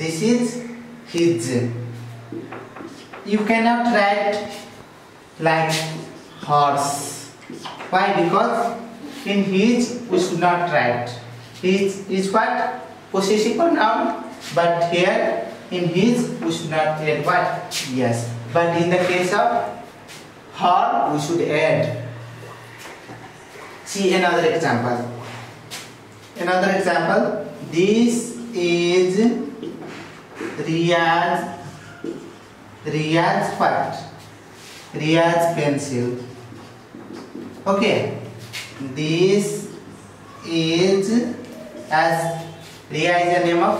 This is his. You cannot write like horse. Why? Because in his we should not write. His is what? Possessive pronoun. But here in his we should not add what? Yes. But in the case of her we should add. See another example. Another example. This is Riya's Riya's what? Riya's pencil. Okay. This is as Riya is a name of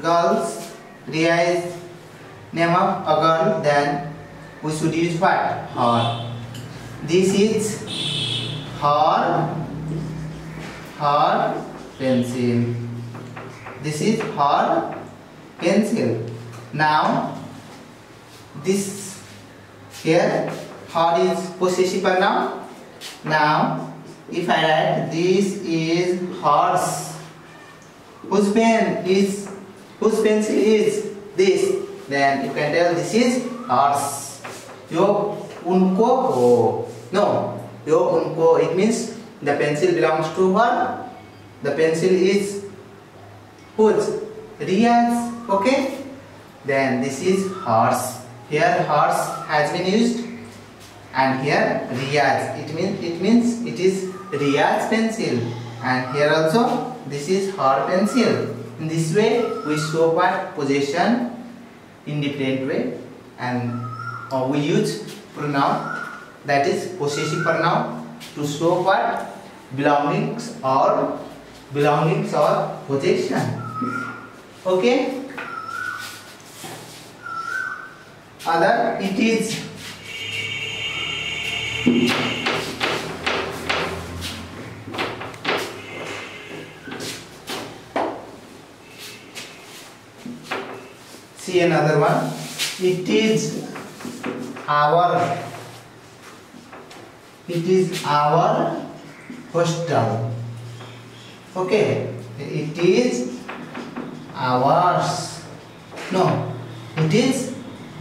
girls. Riya is name of a girl. Then we should use what? Her. This is her her pencil. This is her pencil. Now this here her is possessive pronoun. Now if I write this is horse. Whose pen is whose pencil is this? Then you can tell this is horse. Yo unko ho. No. Yo unko it means the pencil belongs to her. The pencil is whose? Riya's. Okay. Then this is horse. Here horse has been used and here Riya's. It means it means it is Riya's pencil and here also this is her pencil. In this way we show what possession in different way and uh, we use pronoun that is possessive pronoun to show what belongings or belongings or possession. Okay. Other it is. See another one. It is our. It is our hostel. Okay? It is ours no it is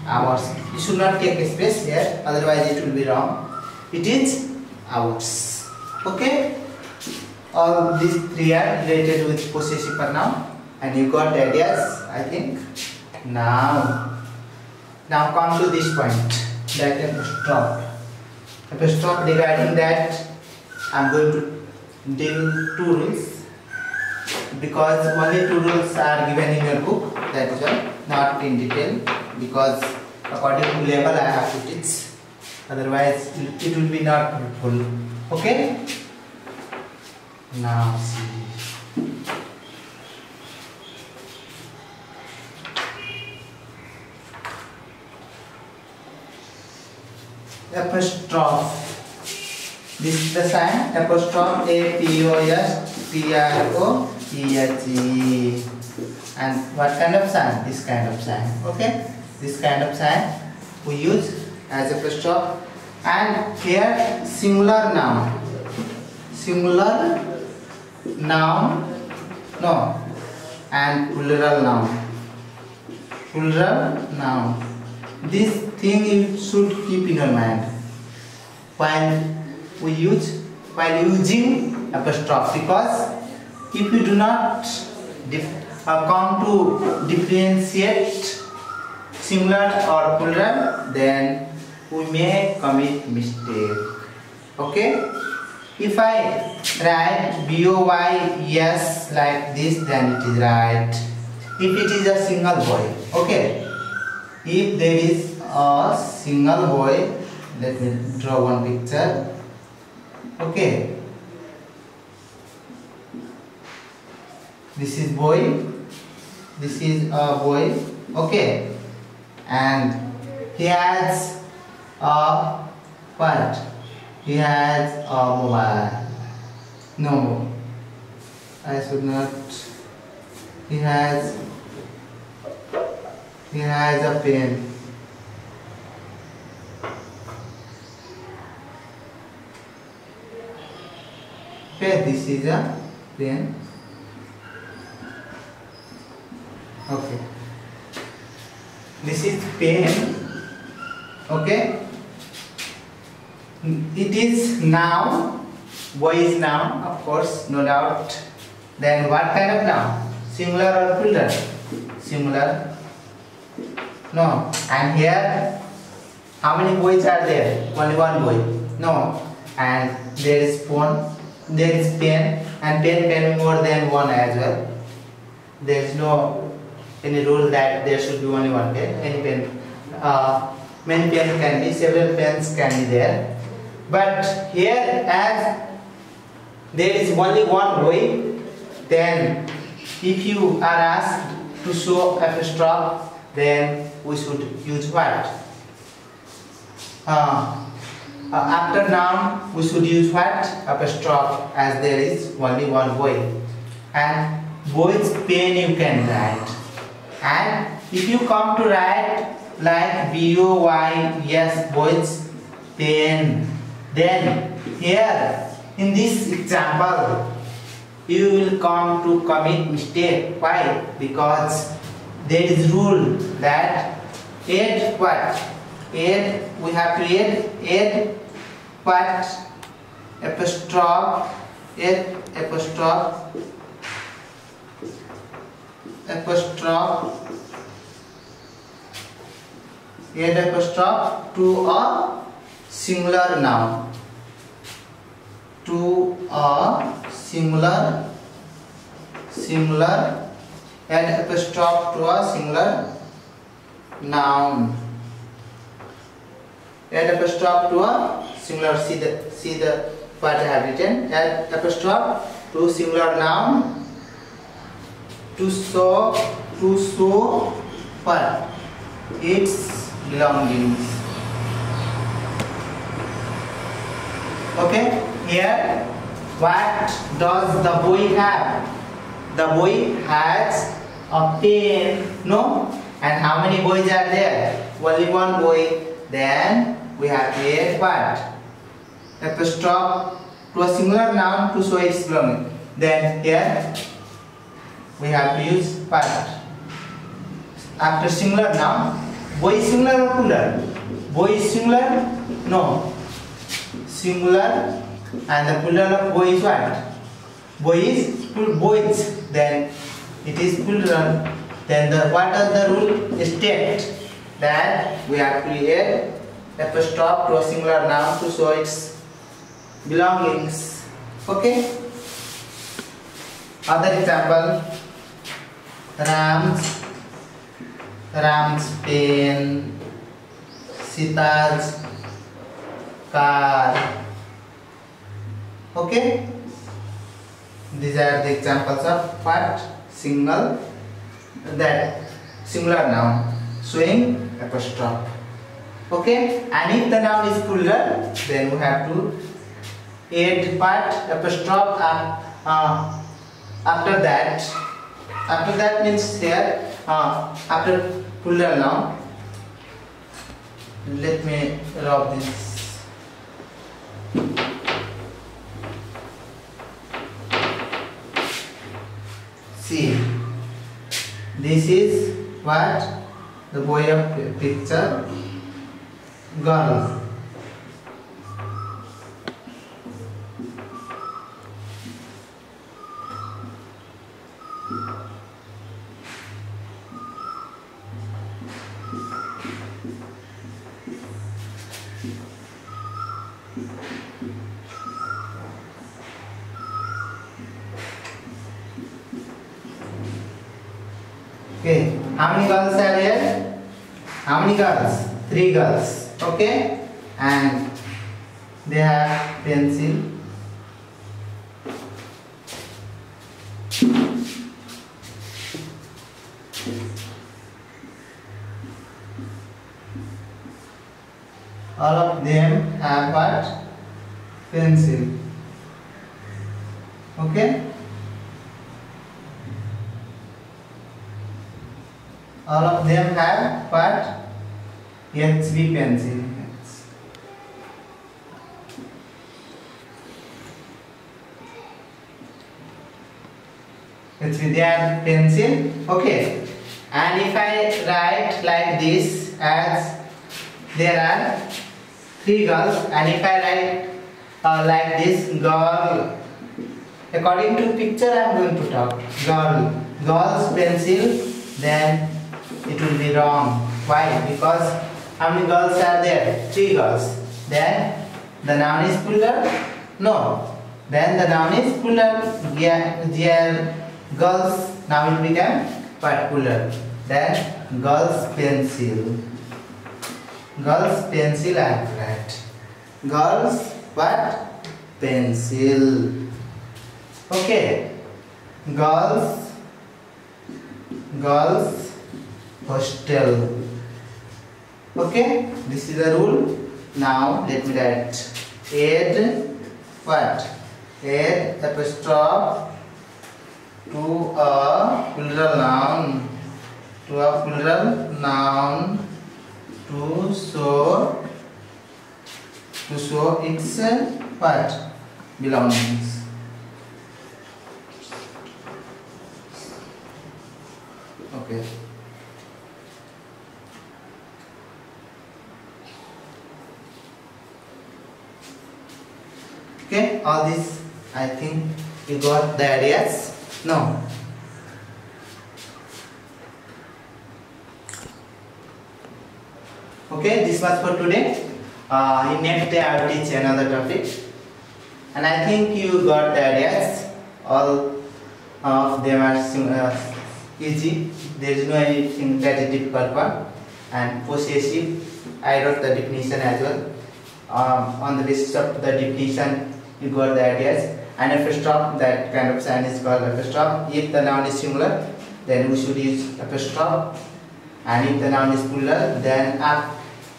ours you should not take a space here otherwise it will be wrong. It is ours okay? All these three are related with possessive pronoun and you got the ideas i think? Now. Now come to this point. That apostrophe apostrophe regarding that i'm going to deal two rules because only two rules are given in your book that is why not in detail because according to level I have to teach otherwise it will be not helpful. Okay? Now see. Apostrophe. This is the sign. Apostrophe a p o s p r o e h e and what kind of sign? This kind of sign. Okay? This kind of sign we use as a apostrophe and here singular noun. Singular noun. No. And plural noun. Plural noun. This thing you should keep in your mind. While we use while using apostrophe because if you do not uh, come to differentiate singular or plural then we may commit mistake. Okay? If i write yes like this then it is right. If it is a single boy. Okay? If there is a single boy let me draw one picture. Okay this is boy. This is a boy. Okay. And he has a what he has a mobile. No I should not. He has he has a pen. Pen this is a pen Okay. This is pen. Okay. It is noun. Boy is noun, of course, no doubt. Then what kind of noun? Singular or plural? Singular. No. And here, how many boys are there? Only one boy. No. And there is phone. There is pen, and pen can be more than one as well. There is no any rule that there should be only one pen. Any pen. Uh, many pens can be. Several pens can be there. But here, as there is only one boy, then if you are asked to show apostrophe, then we should use what? Uh, uh, after noun, we should use what? Apostrophe, as there is only one boy. And boy's pen you can write. And if you come to write like B-O-Y, yes, boy's then then here in this example, you will come to commit mistake. Why? Because there is rule that add what? Add, we have to add, add what? Apostrophe, add apostrophe, apostrophe, add apostrophe to a singular noun. To a singular, singular, add apostrophe to a singular noun. Add apostrophe to a singular. See the see the what I have written. Add apostrophe to singular noun to show to show what its belongings. Okay, here what does the boy have? The boy has a pen, no? And how many boys are there? Only one boy. Then we have add what? stop to a singular noun to show its belonging. Then here we have to use what? After singular noun, boy singular or plural? Boy singular? No. Singular and the plural of boy is what? Boy is boys. Then it is plural. Then the what does the rule state? That we have to add apostrophe to a singular noun to show its belongings. Okay. Other example. Ram's Ram's pen, Sita's car. Okay. These are the examples of part single that singular noun showing apostrophe. Okay. And if the noun is plural, then we have to add part apostrophe uh, uh, after that. After that means here uh, after plural noun. Let me rub this. See, this is what the boy of picture girl. How many girls? Three girls. Okay, and they have pencil. All of them have what? Pencil. Okay. All of them have what? HB pencil. HB they are pencil. Okay. and if I write like this as there are three girls and if I write uh, like this girl according to picture I am going to talk girl girl's pencil then it will be wrong. Why? Because how many girls are there? Three girls. Then the noun is plural no. Then the noun is plural yeah, girls now it become particular then girls pencil. Girls pencil and write girls what? Pencil. Okay. Girls girls hostel. Okay this is the rule. Now let me write. Add what? Add apostrophe to a plural noun. To a plural noun. To show to show its what? Belongings. Okay okay all this i think you got the ideas? No. Okay this was for today. Uh, in next day i will teach another topic. And i think you got the ideas. All of them are uh, easy. There is no anything that is difficult one. And possessive i wrote the definition as well. Um, on the basis of the definition you got the ideas. And apostrophe that kind of sign is called apostrophe if the noun is singular then we should use apostrophe and if the noun is plural then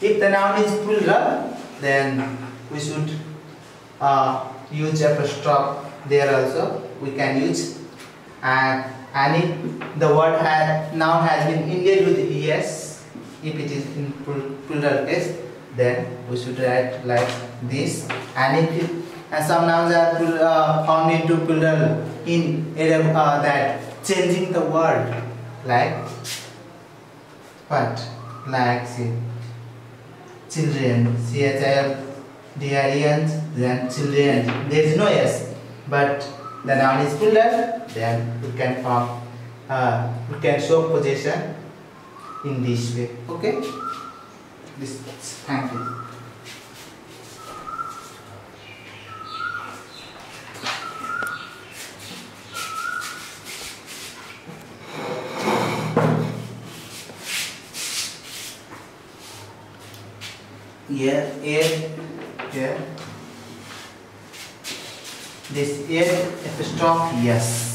if the noun is plural then we should uh, use apostrophe there also. We can use. And and if the word has noun has been ended with es if it is in plural case then we should write like this. And if it, and some nouns are uh, into plural. In uh, that. Changing the word like? What? Like see. Children. C h i l d r e n then children. There is no s but the noun is plural. Then we can form uh, we can show possession in this way. Okay? This thank you here here here this is apostrophe yes